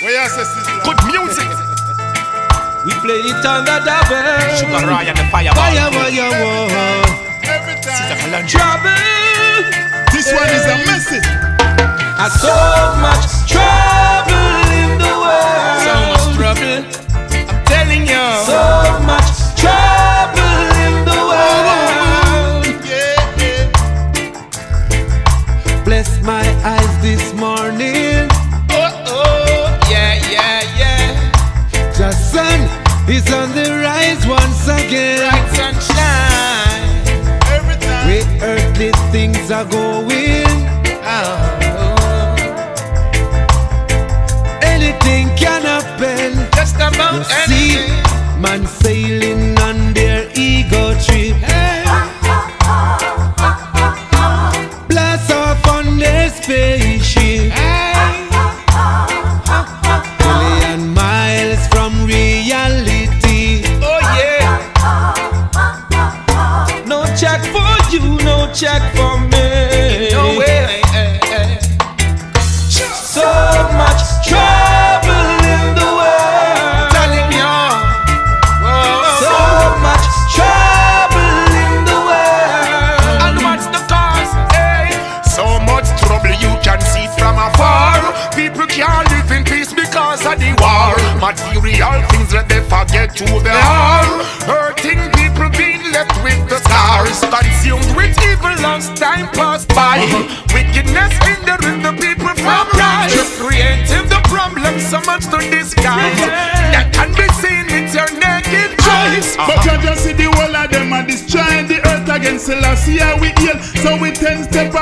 Good music. We play it on the double. Suga Roy and the fireball. Fire, fire, whoa. Every time. Trouble. This one is a message. I so much trouble You see, anything. man sailing on their ego trip. Blast off on their spaceship. Million miles from reality. Oh, yeah. No check for you, no check for they the who. Hurting people being left with the scars. Consumed with evil as time passed by. Wickedness hindering the people from rise. Creating the problem so much to disguise. That can be seen with your naked eyes. But you just see the whole of them are destroying the earth against Selassie we heal So we ten step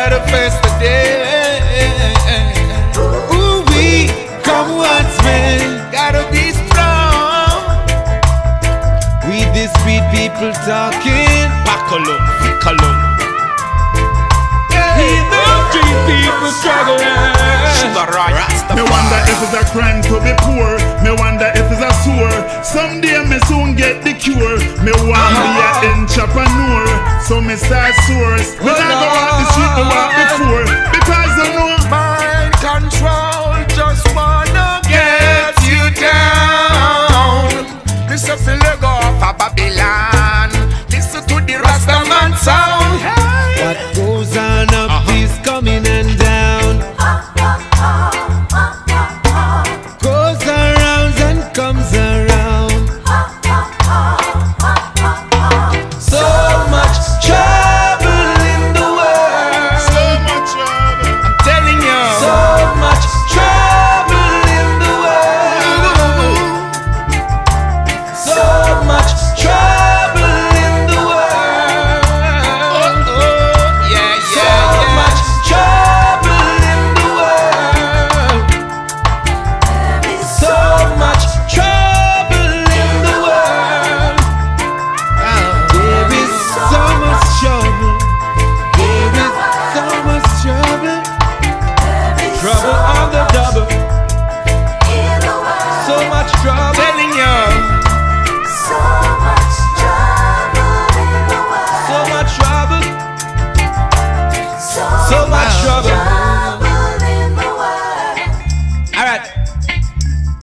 Gotta face the day. Ooh, we come once man. Gotta be strong. We the street people talking. Bacolum, Ficolum. We the street people struggling. Sugar Me wonder if it's a crime to be poor